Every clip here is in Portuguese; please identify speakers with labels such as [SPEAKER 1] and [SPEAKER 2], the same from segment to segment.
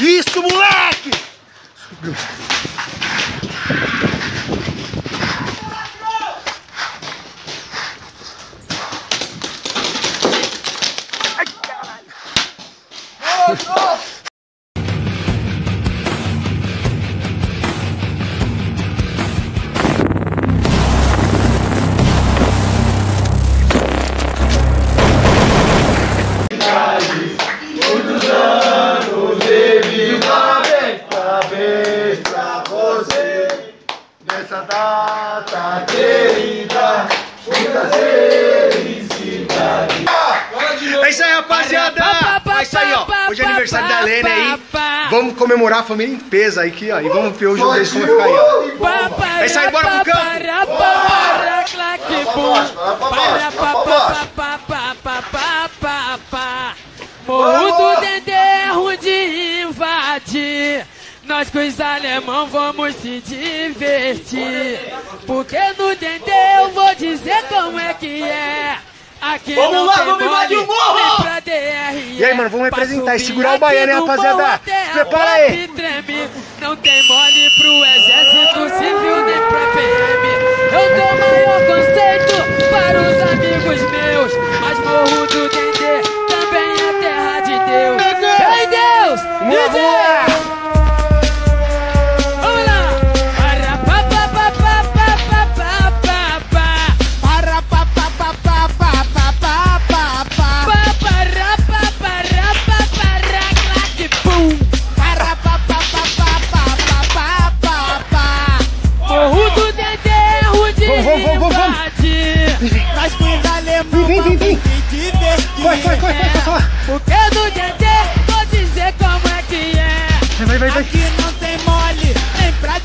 [SPEAKER 1] Isso, moleque! Ai, caralho! essa data querida, muita felicidade. É isso aí, rapaziada! É isso aí, ó. Hoje é aniversário da Lene aí. Vamos comemorar a família em peso aí, aqui, ó. E vamos ver hoje o deles que vai ficar aí. É isso aí, bora pro campo!
[SPEAKER 2] Mudo de Nós com os alemão vamos se divertir. Porque no Dendê eu vou dizer como é que é. Aqui
[SPEAKER 1] vamos lá, vamos invadir o morro! E aí, mano, vamos representar e segurar o baiano, hein, rapaziada? Prepara aí!
[SPEAKER 2] Treme, não tem mole pro exército civil nem pra PM. Eu dou maior conceito para os amigos
[SPEAKER 1] vem, vem, vem. Vai, vai, vai, vai, vai, vai.
[SPEAKER 2] Porque do Dedê, vou dizer como é que é.
[SPEAKER 1] Vai, vai, vai.
[SPEAKER 3] Aqui não tem mole, nem pra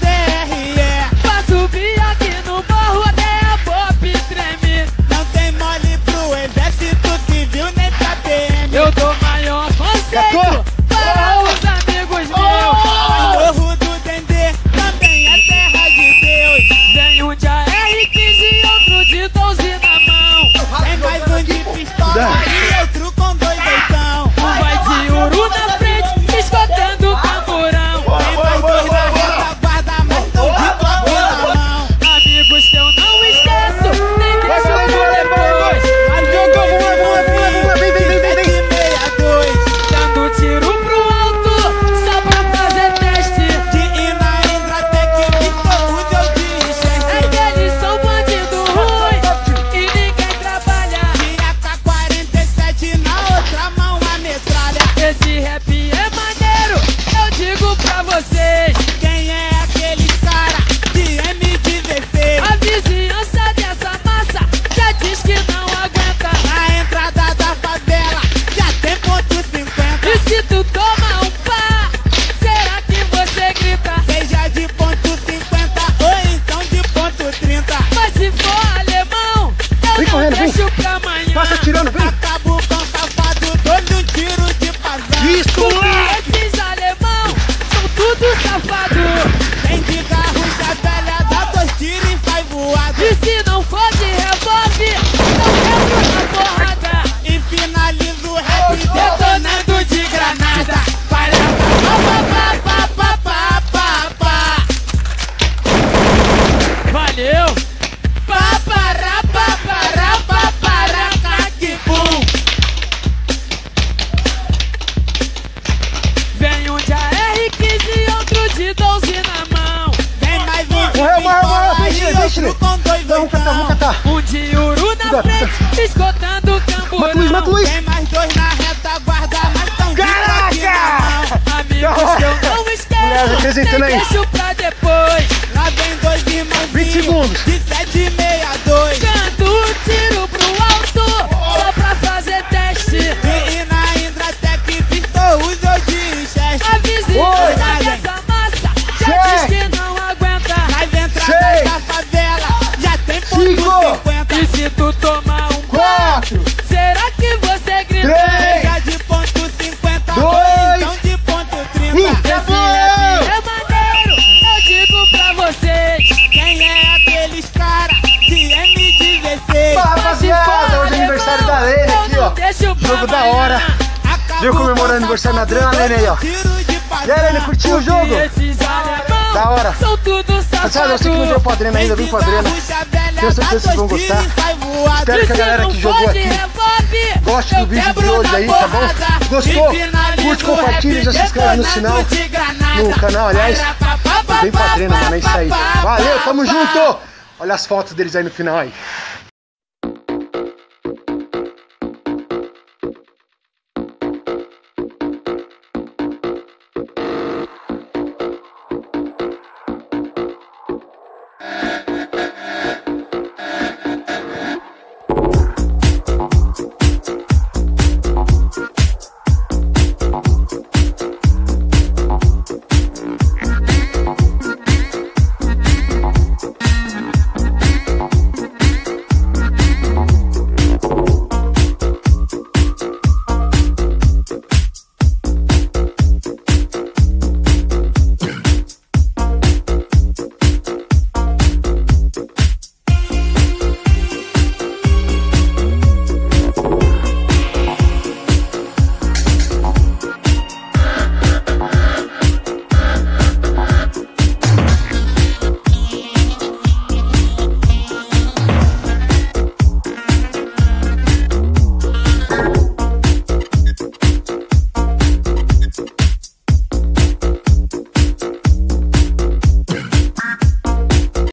[SPEAKER 2] Um de ouro na frente, esgotando o tambor.
[SPEAKER 1] Mata Luiz, mata Luiz.
[SPEAKER 3] Tem mais dois na retaguarda, mais tão
[SPEAKER 1] Caraca!
[SPEAKER 2] Amigos eu não esqueço,
[SPEAKER 1] tem
[SPEAKER 2] deixo pra depois.
[SPEAKER 3] Lá vem dois irmãos
[SPEAKER 1] 20 segundos.
[SPEAKER 3] de 7 e meia, dois.
[SPEAKER 2] Canto o tiro pro alto, oh. só pra fazer teste.
[SPEAKER 3] E na Indratec pintou os
[SPEAKER 1] dois
[SPEAKER 3] de
[SPEAKER 1] enxeste. Avise, ó. Jogo da hora. Viu comemorando aniversário na Adriana, Nenê, ó. E aí, curtiu o jogo? Da hora. Rapaziada, eu sei que não deu pra ainda, vim pra Adriana. Tenho certeza que vocês vão gostar. Espero que a galera que jogou aqui goste do vídeo de hoje aí, tá bom? Gostou? Curte, compartilha, já se inscreve no sinal, no canal, aliás. Vem pra Adriana, mano, é isso aí. Valeu, tamo junto! Olha as fotos deles aí no final aí.